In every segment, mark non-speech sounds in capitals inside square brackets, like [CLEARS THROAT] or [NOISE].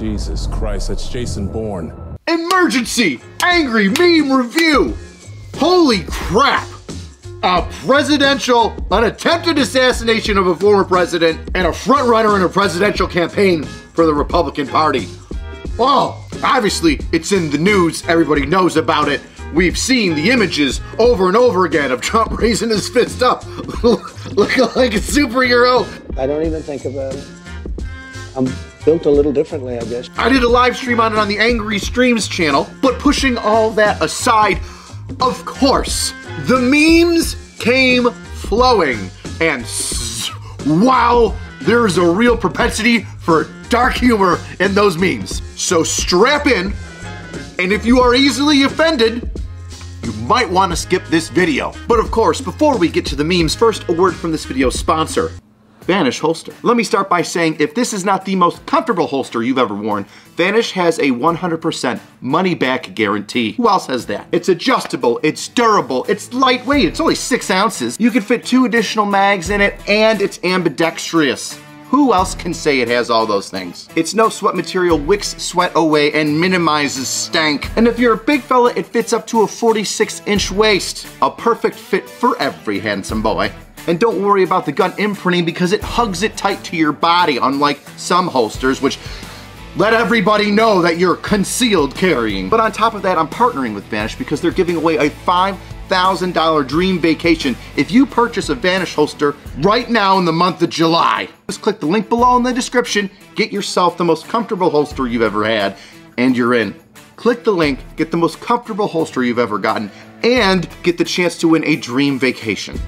Jesus Christ, that's Jason Bourne. Emergency! Angry meme review! Holy crap! A presidential, an attempted assassination of a former president, and a frontrunner in a presidential campaign for the Republican Party. Well, obviously, it's in the news, everybody knows about it. We've seen the images over and over again of Trump [LAUGHS] raising his fist up, [LAUGHS] looking like a superhero. I don't even think about it. I'm built a little differently, I guess. I did a live stream on it on the Angry Streams channel, but pushing all that aside, of course, the memes came flowing. And wow, there's a real propensity for dark humor in those memes. So strap in, and if you are easily offended, you might want to skip this video. But of course, before we get to the memes, first a word from this video's sponsor. Vanish holster. Let me start by saying if this is not the most comfortable holster you've ever worn, Vanish has a 100% money back guarantee. Who else has that? It's adjustable, it's durable, it's lightweight, it's only six ounces. You can fit two additional mags in it, and it's ambidextrous. Who else can say it has all those things? It's no sweat material, wicks sweat away, and minimizes stank. And if you're a big fella, it fits up to a 46 inch waist. A perfect fit for every handsome boy. And don't worry about the gun imprinting because it hugs it tight to your body, unlike some holsters, which let everybody know that you're concealed carrying. But on top of that, I'm partnering with Vanish because they're giving away a $5,000 dream vacation if you purchase a Vanish holster right now in the month of July. Just click the link below in the description, get yourself the most comfortable holster you've ever had, and you're in. Click the link, get the most comfortable holster you've ever gotten, and get the chance to win a dream vacation.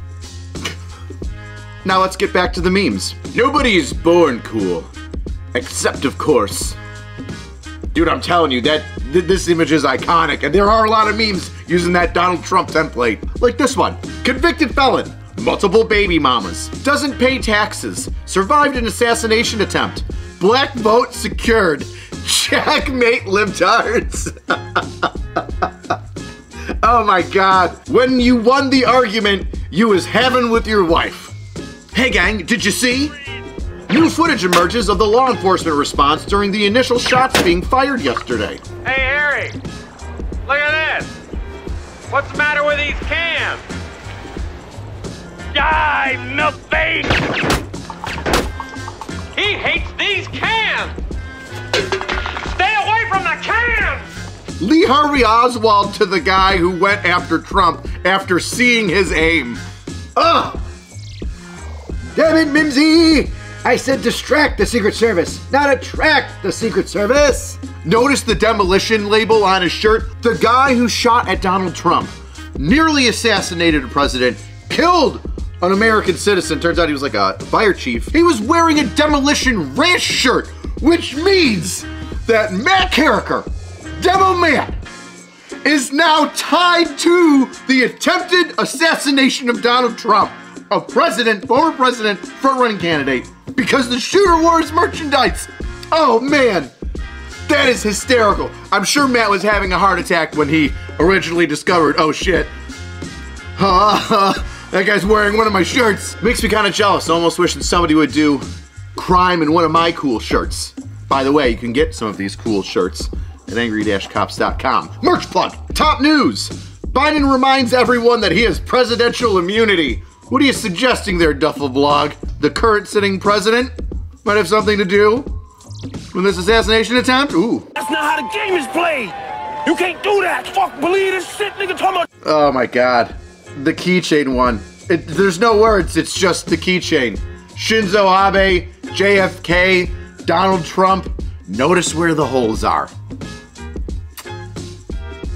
Now let's get back to the memes. Nobody is born cool. Except, of course. Dude, I'm telling you, that th- this image is iconic, and there are a lot of memes using that Donald Trump template. Like this one. Convicted felon, multiple baby mamas, doesn't pay taxes, survived an assassination attempt, black vote secured, [LAUGHS] checkmate libtards. [LAUGHS] oh my god. When you won the argument, you was having with your wife. Hey gang, did you see? New footage emerges of the law enforcement response during the initial shots being fired yesterday. Hey, Harry, look at this. What's the matter with these cans? Die face! He hates these cans! Stay away from the cans! Lee Harvey Oswald to the guy who went after Trump after seeing his aim. Ugh! Damn it, Mimsy! I said distract the Secret Service, not attract the Secret Service! Notice the demolition label on his shirt? The guy who shot at Donald Trump, nearly assassinated a president, killed an American citizen. Turns out he was like a fire chief. He was wearing a demolition ranch shirt, which means that Matt Carriker, Demo Man, is now tied to the attempted assassination of Donald Trump, a president, former president, front running candidate, because the shooter wore his merchandise. Oh man, that is hysterical. I'm sure Matt was having a heart attack when he originally discovered, oh shit. [LAUGHS] that guy's wearing one of my shirts. Makes me kind of jealous. Almost wishing somebody would do crime in one of my cool shirts. By the way, you can get some of these cool shirts at angry-cops.com. Merch plug. Top news. Biden reminds everyone that he has presidential immunity. What are you suggesting there, Duffel Blog? The current sitting president might have something to do with this assassination attempt? Ooh. That's not how the game is played. You can't do that. Fuck, believe this shit, nigga. Talking about. Oh my god. The keychain one. It, there's no words, it's just the keychain. Shinzo Abe, JFK, Donald Trump. Notice where the holes are.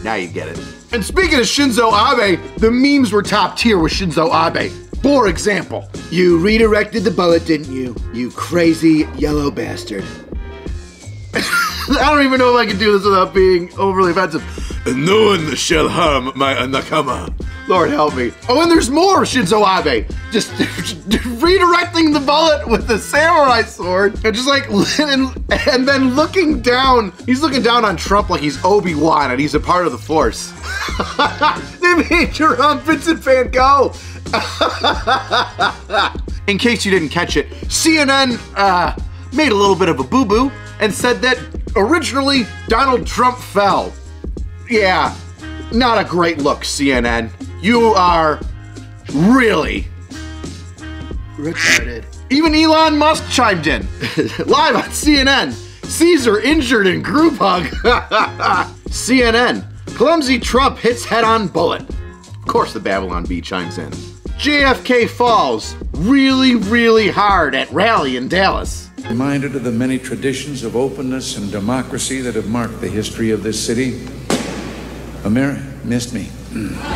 Now you get it. And speaking of Shinzo Abe, the memes were top tier with Shinzo Abe. For example, you redirected the bullet, didn't you? You crazy yellow bastard. [LAUGHS] I don't even know if I can do this without being overly offensive. And no one shall harm my nakama. Lord help me. Oh, and there's more Shinzo Abe. Just [LAUGHS] redirecting the bullet with the samurai sword and just like, [LAUGHS] and, and then looking down. He's looking down on Trump like he's Obi-Wan and he's a part of the Force. Made your Vincent Van Gogh. [LAUGHS] In case you didn't catch it, CNN uh, made a little bit of a boo-boo and said that Originally, Donald Trump fell. Yeah, not a great look, CNN. You are really retarded. Even Elon Musk chimed in. [LAUGHS] Live on CNN. Caesar injured in group hug. [LAUGHS] CNN. Clumsy Trump hits head on bullet. Of course, the Babylon Bee chimes in. JFK falls really, really hard at rally in Dallas. Reminded of the many traditions of openness and democracy that have marked the history of this city. America missed me.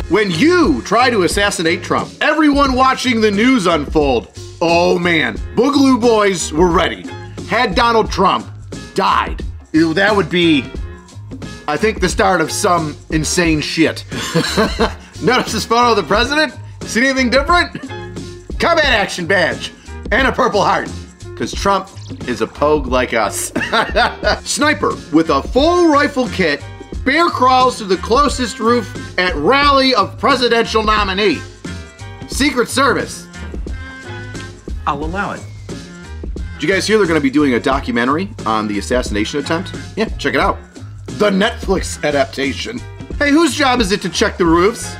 When you try to assassinate Trump, everyone watching the news unfold. Oh man, Boogaloo Boys were ready. Had Donald Trump died, that would be, I think, the start of some insane shit. [LAUGHS] Notice this photo of the president? See anything different? Combat action badge and a purple heart. Because Trump is a pogue like us. [LAUGHS] Sniper with a full rifle kit bear crawls to the closest roof at rally of presidential nominee. Secret Service. I'll allow it. Did you guys hear they're going to be doing a documentary on the assassination attempt? Yeah, check it out. The Netflix adaptation. Hey, whose job is it to check the roofs?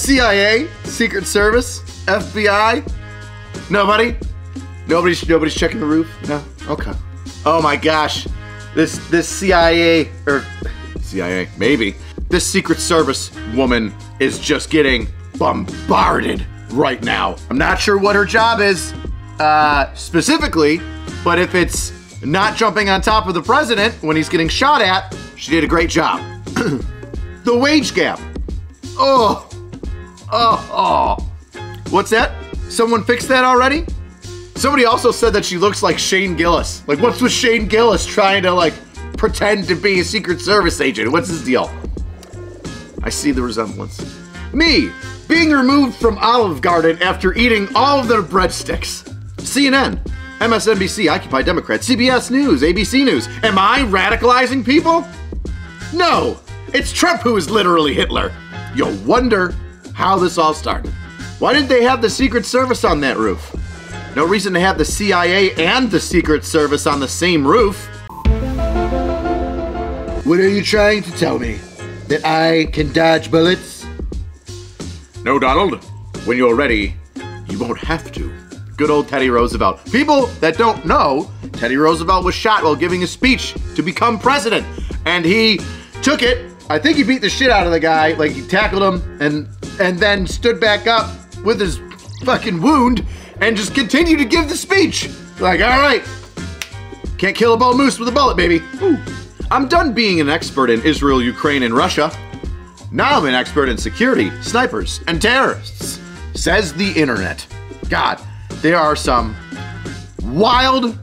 CIA, Secret Service, FBI? Nobody? Nobody's nobody's checking the roof? No? Okay. Oh my gosh. This this CIA or CIA, maybe. This Secret Service woman is just getting bombarded right now. I'm not sure what her job is uh, specifically, but if it's not jumping on top of the president when he's getting shot at, she did a great job. [CLEARS THROAT] the wage gap. Oh, oh, oh. What's that? Someone fixed that already? Somebody also said that she looks like Shane Gillis. Like, what's with Shane Gillis trying to, like, pretend to be a Secret Service agent? What's his deal? I see the resemblance. Me, being removed from Olive Garden after eating all of their breadsticks. CNN, MSNBC, Occupy Democrats, CBS News, ABC News. Am I radicalizing people? No, it's Trump who is literally Hitler. You'll wonder how this all started. Why didn't they have the Secret Service on that roof? No reason to have the CIA and the Secret Service on the same roof. What are you trying to tell me? That I can dodge bullets? No, Donald. When you're ready, you won't have to. Good old Teddy Roosevelt. People that don't know, Teddy Roosevelt was shot while giving a speech to become president. And he took it. I think he beat the shit out of the guy, like he tackled him and and then stood back up with his fucking wound and just continued to give the speech. Like, all right, can't kill a bull moose with a bullet, baby. Ooh. I'm done being an expert in Israel, Ukraine, and Russia. Now I'm an expert in security, snipers, and terrorists, says the internet. God, there are some wild,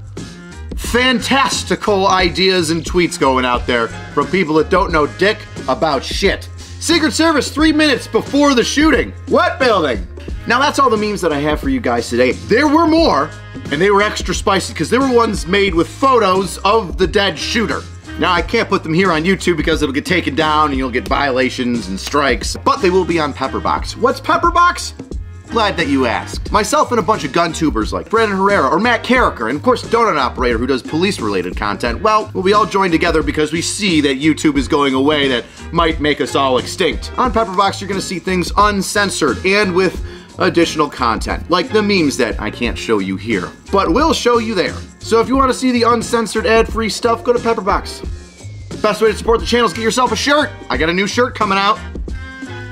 fantastical ideas and tweets going out there from people that don't know dick about shit. Secret Service three minutes before the shooting. What building? Now that's all the memes that I have for you guys today. There were more, and they were extra spicy because there were ones made with photos of the dead shooter. Now I can't put them here on YouTube because it'll get taken down and you'll get violations and strikes, but they will be on Pepperbox. What's Pepperbox? Glad that you asked. Myself and a bunch of gun tubers like Brandon Herrera or Matt Carriker, and of course Donut Operator who does police related content, well, we'll be all joined together because we see that YouTube is going away that might make us all extinct. On Pepperbox, you're gonna see things uncensored and with additional content, like the memes that I can't show you here, but we'll show you there. So if you want to see the uncensored ad-free stuff, go to Pepperbox. Best way to support the channel is get yourself a shirt. I got a new shirt coming out.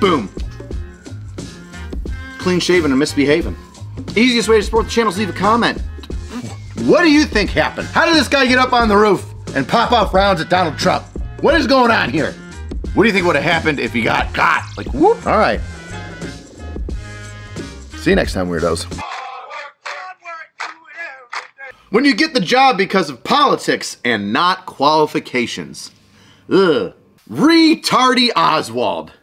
Boom. Clean shaven and misbehaving. Easiest way to support the channel is leave a comment. What do you think happened? How did this guy get up on the roof and pop off rounds at Donald Trump? What is going on here? What do you think would have happened if he got caught? Like, whoop. All right. See you next time, weirdos. When you get the job because of politics and not qualifications. Ugh. Retardy Oswald.